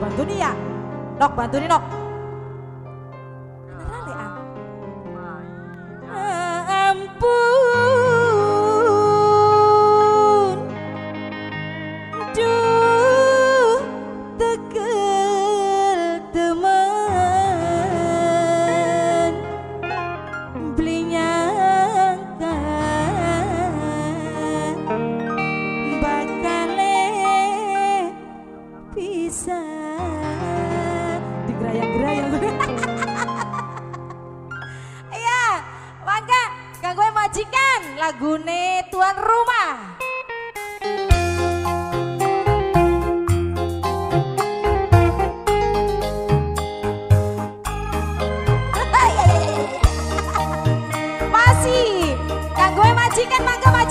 bantu nih ya. Nok bantu nih nok.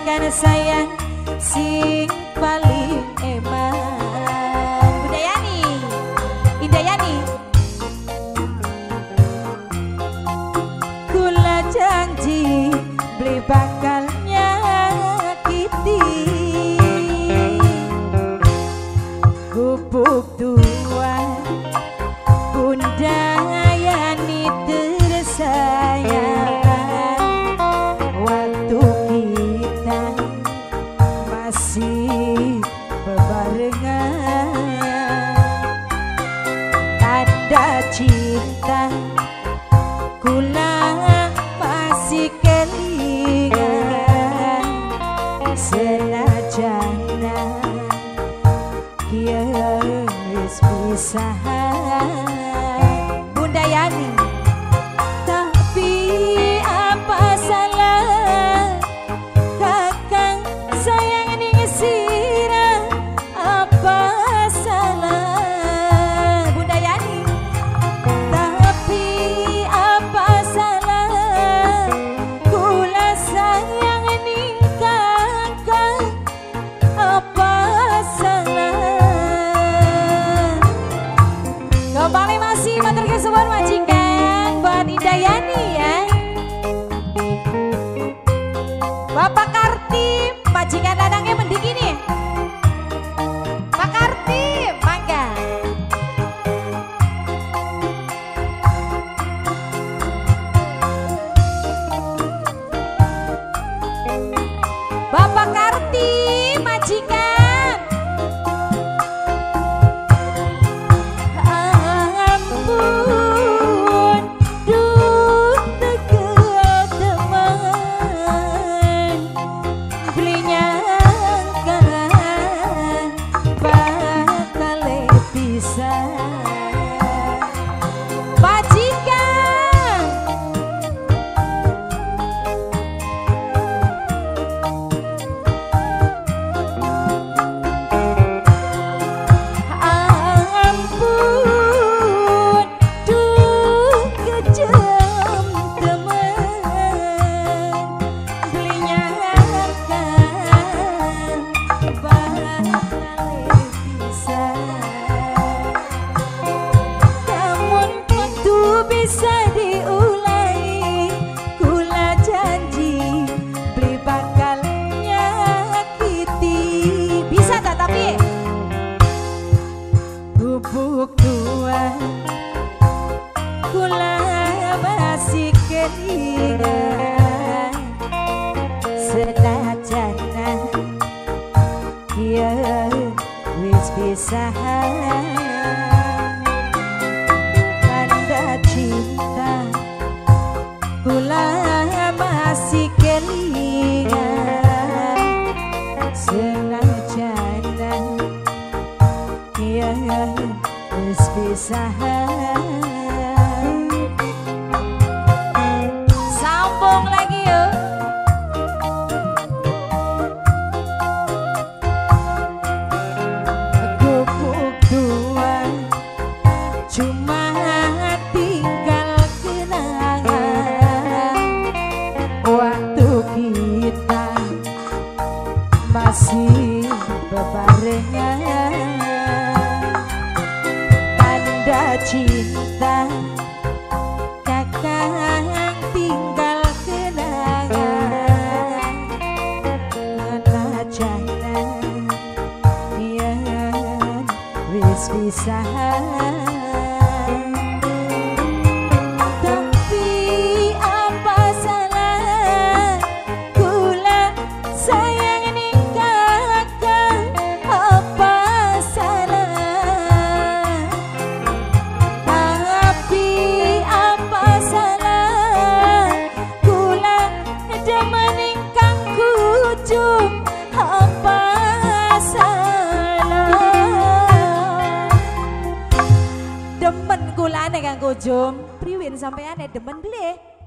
Karena sayang simpan Yes, pisahan Bunda Yani. Male masih matur kesuwun majikan buat Indayani ya. Bapak Karti majikan datang. Ya. wis pisahan tanda cinta pula masih kelingan senajan ya wis pisahan vàng Jung, priwin sampean demen bleh?